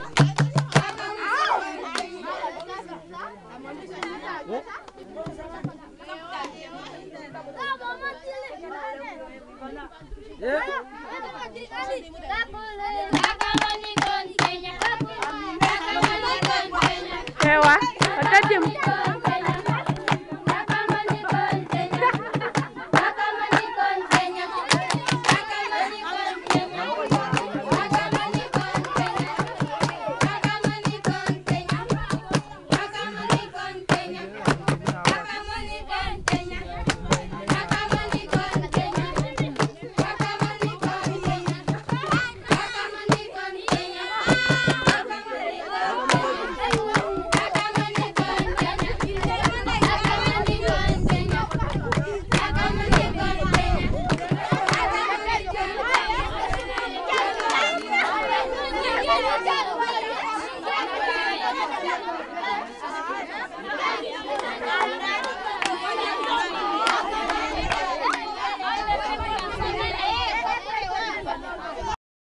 啊！我。我再见。下去吧